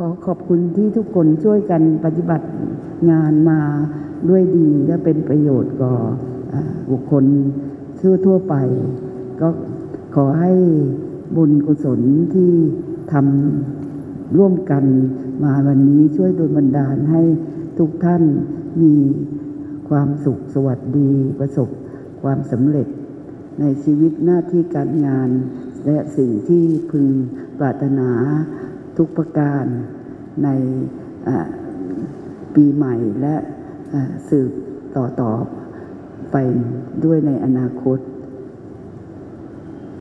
ขอขอบคุณที่ทุกคนช่วยกันปฏิบัติงานมาด้วยดีและเป็นประโยชน์ก่อบุคคลทั่วทั่วไป ก็ขอให้บุญกุศลที่ทำร่วมกันมาวันนี้ช่วยดนบันดาลให้ทุกท่านมีความสุขสวัสดีประสบความสำเร็จ ในชีวิตหน้าที่การงาน และสิ่งที่พึงปรารถนา ทุกประการในปีใหม่และสืบต่อต่อไปด้วยในอนาคต